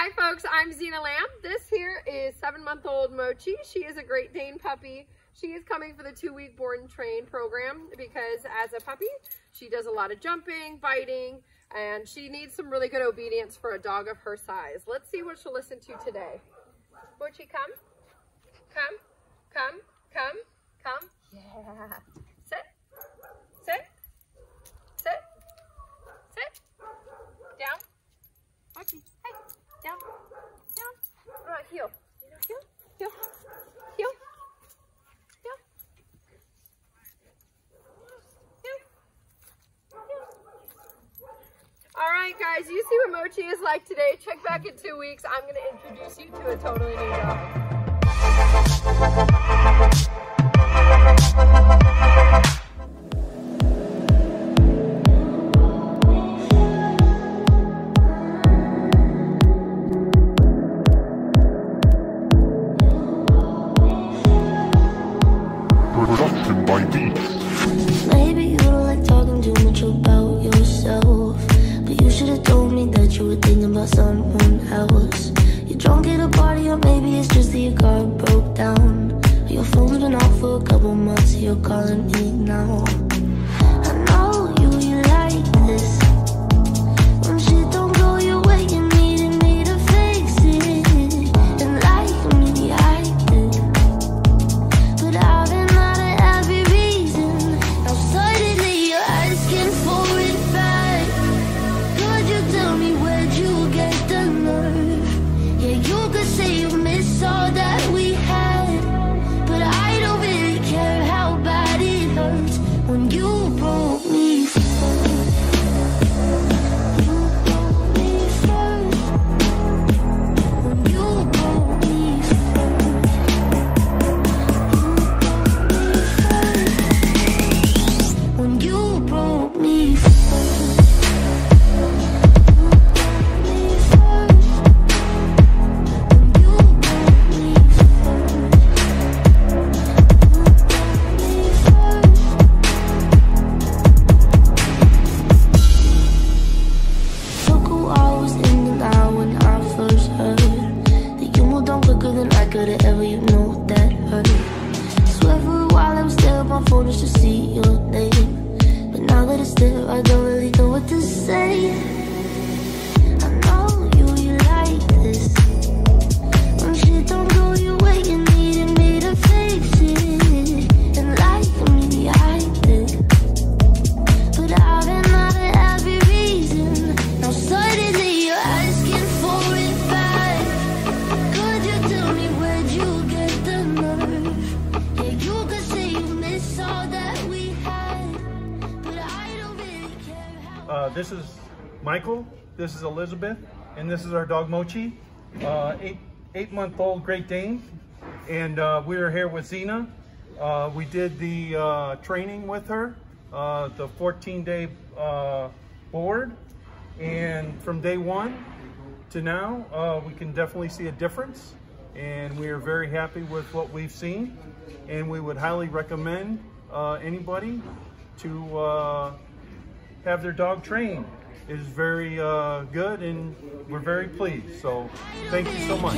Hi folks, I'm Xena Lamp. This here is seven-month-old Mochi. She is a Great Dane puppy. She is coming for the two-week board train program because as a puppy, she does a lot of jumping, biting, and she needs some really good obedience for a dog of her size. Let's see what she'll listen to today. Mochi, come. Come, come, come, come. Yeah. All right, guys, you see what Mochi is like today. Check back in two weeks. I'm going to introduce you to a totally new dog. Maybe you don't like talking too much about yourself. But you should have told me that you were thinking about someone else. You're drunk at a party, or maybe it's just that your car broke down. Your phone's been off for a couple months, so you're calling me now. Uh, this is Michael, this is Elizabeth, and this is our dog Mochi, uh, eight, eight month old Great Dane. And uh, we are here with Xena. Uh, we did the uh, training with her, uh, the 14 day board. And from day one to now, we can definitely see a difference. And we are very happy with what we've seen. And we would highly recommend anybody to have their dog trained. is very uh, good and we're very pleased. So thank you so much.